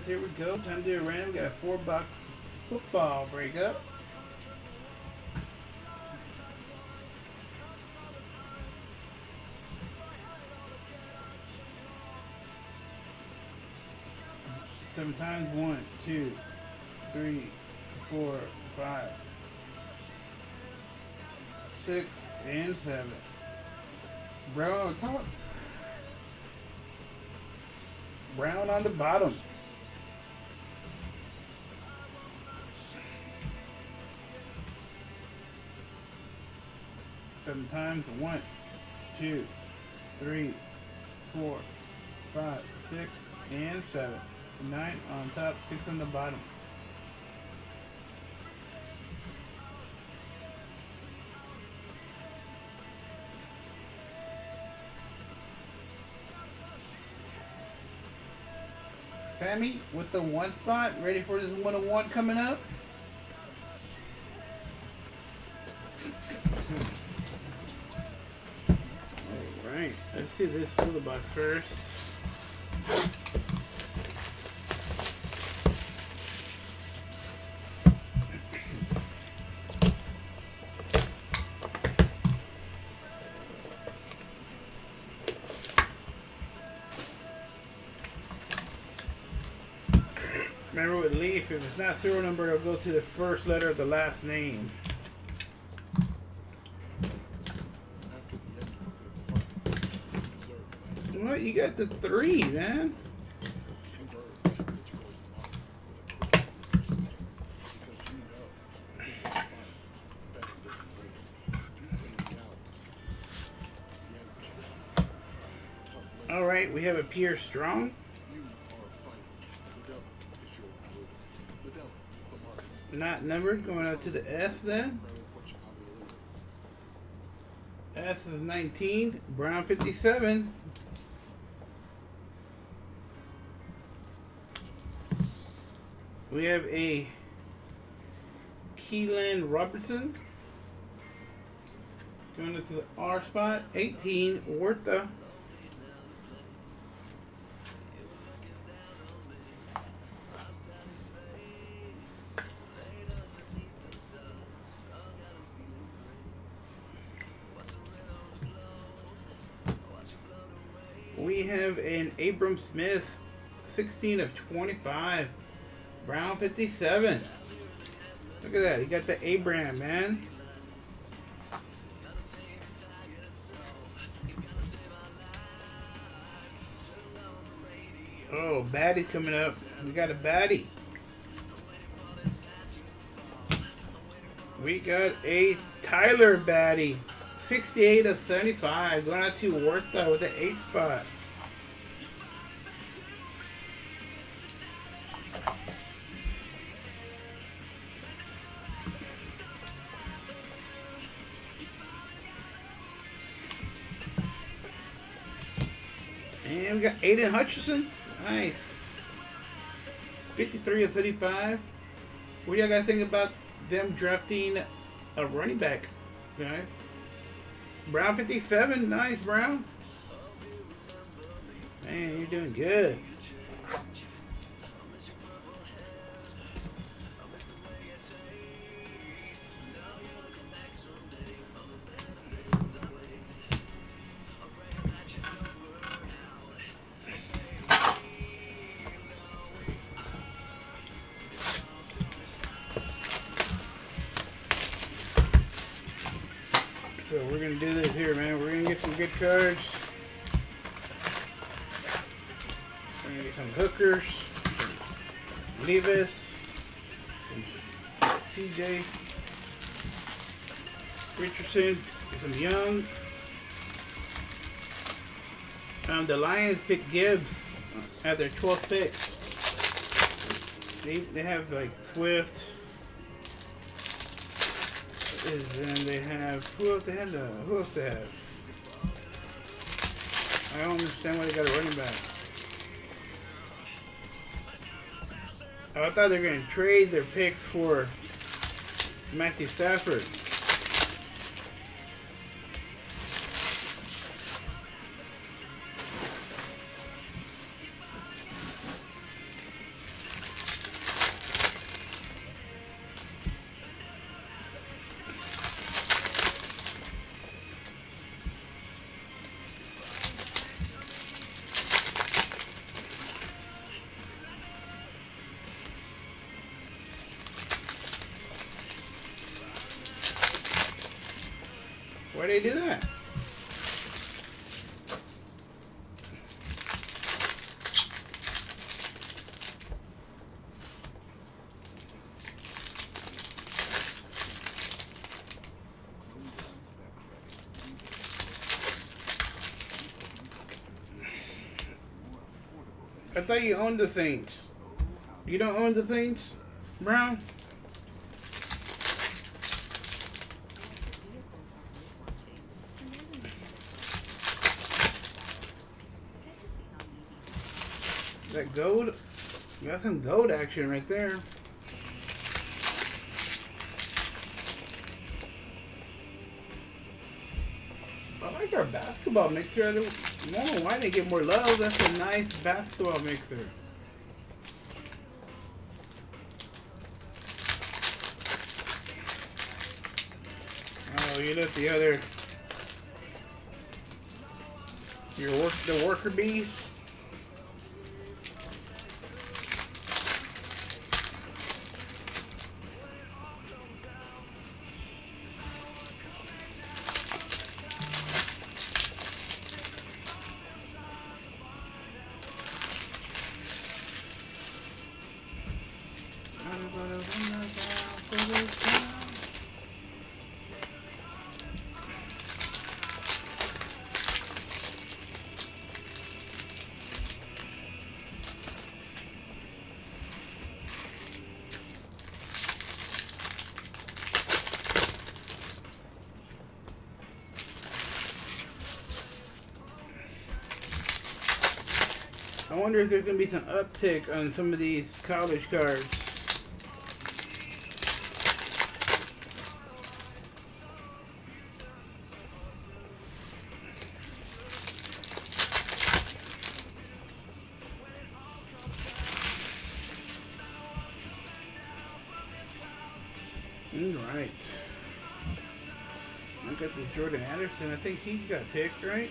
guys, here we go. Time to do a random. We got a four box football breakup. Seven times. One, two, three, four, five, six, and seven. Top. Brown on the bottom. Seven times. One, two, three, four, five, six, and seven. Nine on top, six on the bottom. Sammy with the one spot, ready for this one on one coming up. Alright, let's see this little box first. Remember with Leaf, if it's not serial number, it'll go to the first letter of the last name. What? You got the three, man. All right, we have a Pierre Strong. Not numbered, going out to the S then. S is 19, Brown 57. We have a Keelan Robertson. Going into the R spot, 18, Huerta. We have an Abram Smith, 16 of 25. Brown 57. Look at that. You got the Abram, man. Oh, Badie's coming up. We got a Badie. We got a Tyler Badie. 68 of 75. Going out to Huerta with the 8 spot. We got Aidan Hutchinson. Nice. 53 of 35. What do y'all guys think about them drafting a running back, guys? Brown 57. Nice, Brown. Man, you're doing good. So we're gonna do this here, man. We're gonna get some good cards. We're gonna get some Hookers, some Levis, some CJ Richardson, some Young. Um, the Lions picked Gibbs at their 12th pick. They, they have like Swift, is and they have who else they had uh, who else they have? I don't understand why they got a running back. I thought they were gonna trade their picks for Matthew Stafford. They do that? I thought you owned the things. You don't own the things, Brown? That gold, got some gold action right there. I like our basketball mixer. I don't know why they get more love. That's a nice basketball mixer. Oh, you let the other your work the worker bees. Wonder if there's gonna be some uptick on some of these college cards. All right. I got the Jordan Anderson. I think he got picked, right?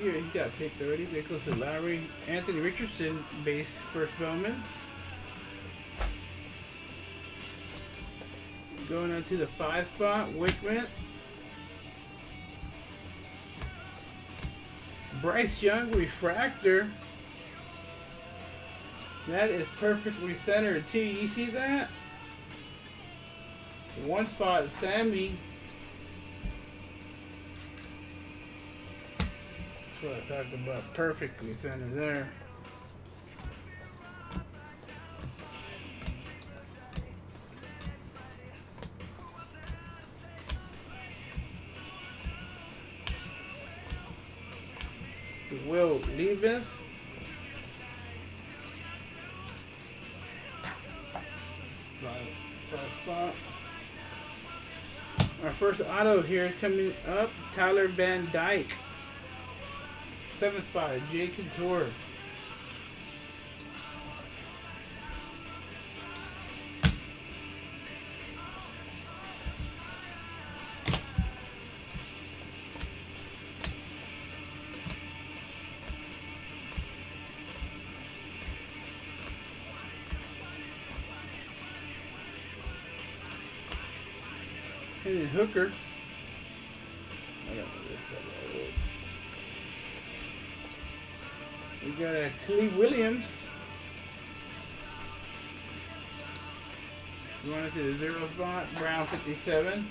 Here he got picked already. Goes to Lowry. Anthony Richardson, base first Bowman. Going on to the five spot, Wickman. Bryce Young, refractor. That is perfectly centered too. You see that? One spot, Sammy. That's what I talked about. Perfectly centered there. Will Levis. Spot. Our first auto here is coming up. Tyler Van Dyke. Seventh spot, Jay then Hooker. Cleve Williams. Going to the zero spot, Brown 57.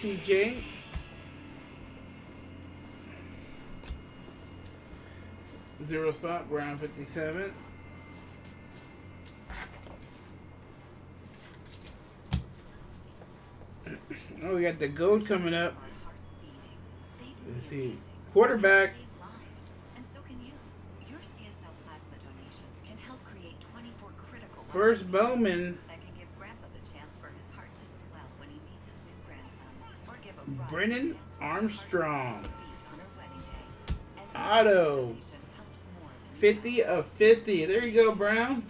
CJ. Zero spot, Brown 57. Oh, we got the gold coming up. See. Quarterback. First Bowman. Brennan Armstrong. Auto. 50 of 50. There you go, Brown.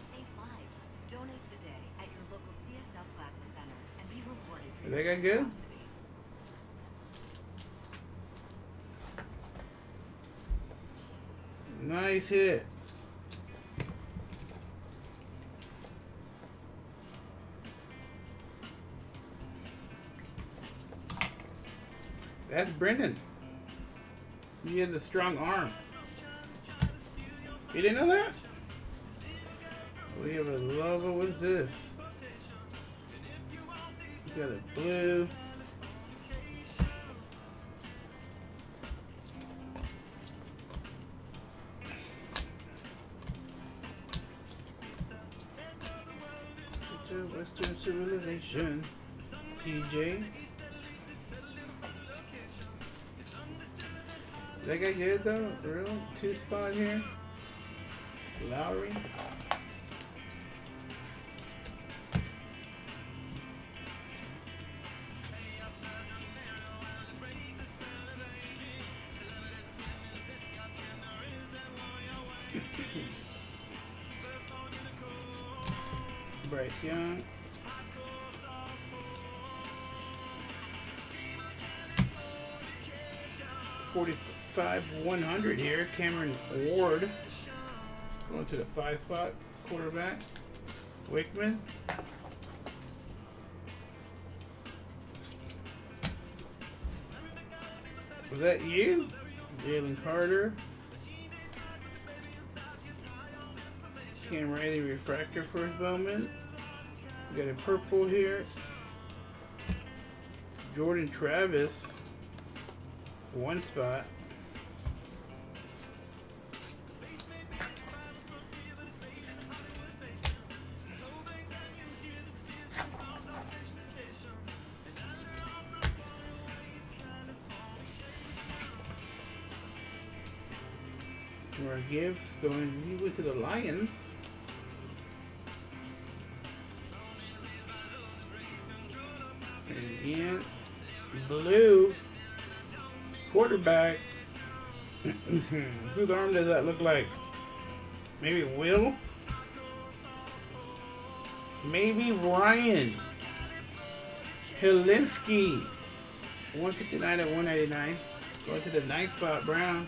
Is that guy good? Nice hit. That's Brendan. He has a strong arm. You didn't know that? We have a lover What is this? We got a blue. Civilization. TJ. That guy good though? Real? Two spot here? Lowry? 100 here. Cameron Ward going to the five spot quarterback. Wakeman. Was that you? Jalen Carter. Cam the refractor for Bowman. Got a purple here. Jordan Travis. One spot. More gives going he went to the Lions. Again, blue quarterback. Whose arm does that look like? Maybe Will? Maybe Ryan. Hilinski. 159 at 199. Going to the ninth spot, Brown.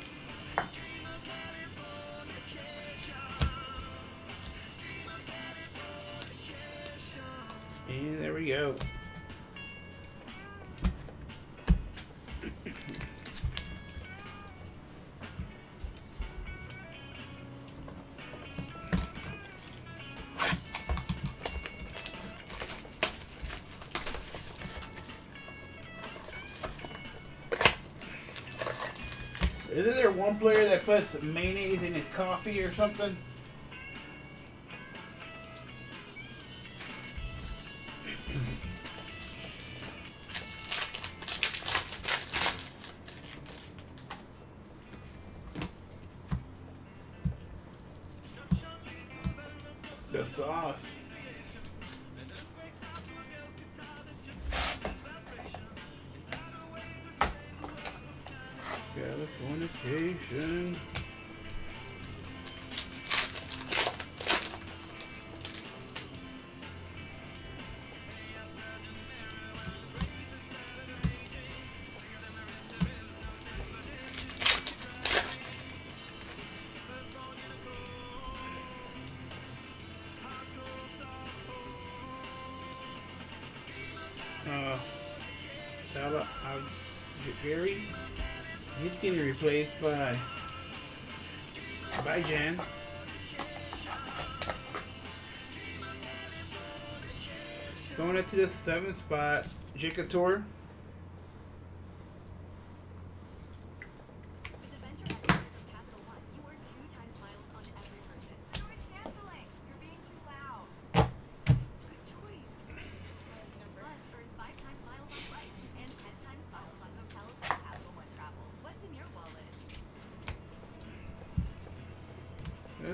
And there we go. Isn't there one player that puts mayonnaise in his coffee or something? Replaced by Jan. Going up to the seventh spot, Jicator. With the venture capital from Capital One, you earn two times miles on every purchase. No, it's canceling. You're being too loud. Good choice. Plus, earn five times miles on flights and ten times miles on hotels and Capital One travel. What's in your wallet?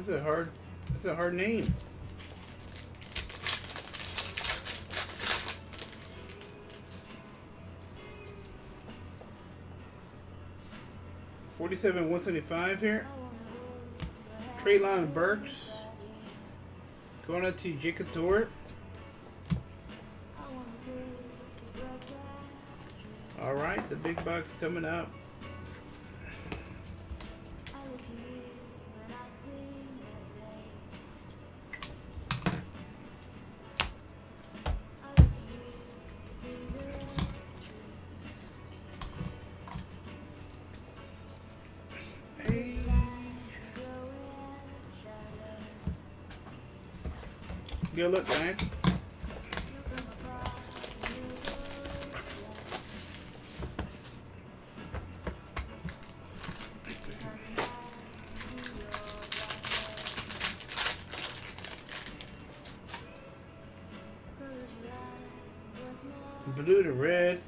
That's a hard. That's a hard name. Forty-seven one seventy-five here. Treylon Burks. Going up to Jicator. All right, the big box coming up. Good guys. Blue to red.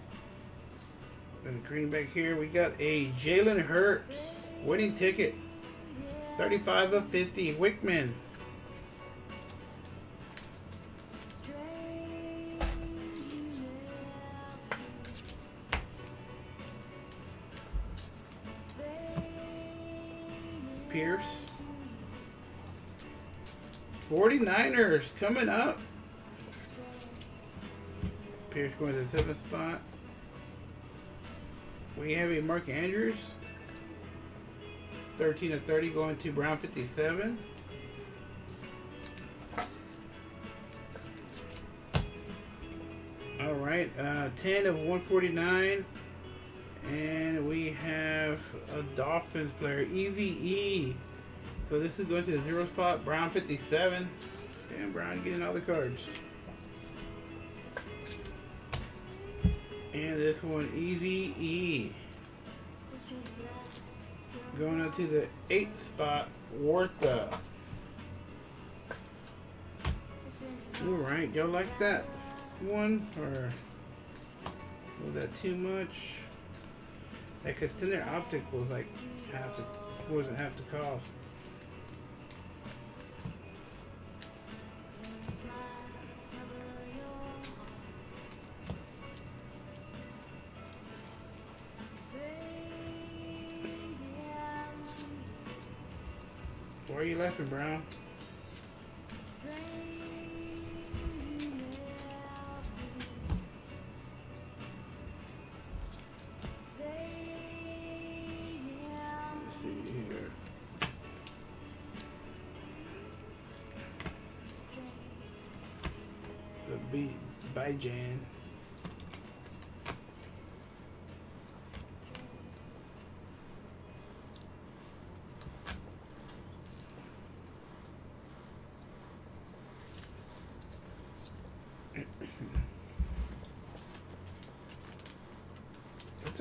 And green back here. We got a Jalen Hurts winning ticket. 35 of 50. Wickman. Pierce. 49ers coming up. Pierce going to the seventh spot. We have a Mark Andrews. 13 of 30 going to Brown 57. All right, uh, 10 of 149. And we have a Dolphins player, Easy E. So this is going to the zero spot, Brown 57. And Brown getting all the cards. And this one, Easy E. Going up to the eighth spot, Huerta. Alright, y'all like that one? Or was that too much? That contender optic was like half the wasn't half the cost. Why are you laughing, Brown?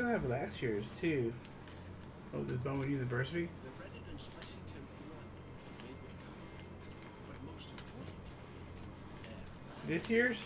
That's what I have last year's too. Oh, this Bowman University. The breaded and spicy tempura made with fire, but most. This year's?